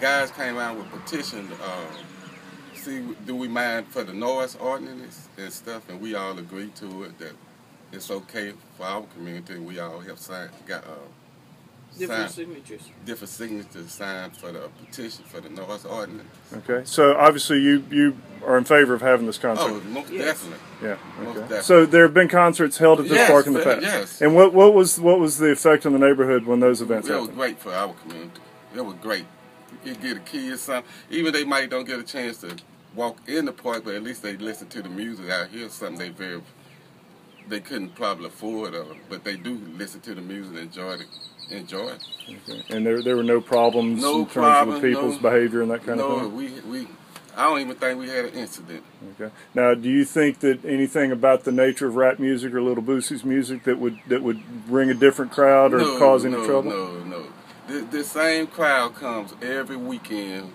Guys came out with petition. Uh, see, do we mind for the noise ordinance and stuff? And we all agreed to it that it's okay for our community. We all have signed, got uh, Different signed, signatures. different signatures signed for the petition for the noise ordinance. Okay, so obviously you you are in favor of having this concert. Oh, most Yes. definitely. yeah. most Okay. definitely. So there have been concerts held at this Yes, park in the very- past. yes. And what what was what was the effect on the neighborhood when those events It was great for our community. It was great. You get a kid something. Even they might don't get a chance to walk in the park, but at least they listen to the music out here. Something they very they couldn't probably afford, or, but they do listen to the music and enjoy it. Enjoy it. Okay. And there there were no problems No in terms problem, of people's no- behavior and that kind no, of thing. No, we we. I don't even think we had an incident. Okay. Now, do you think that anything about the nature of rap music or Little Boosie's music that would that would bring a different crowd or cause any trouble? No. The, the same crowd comes every weekend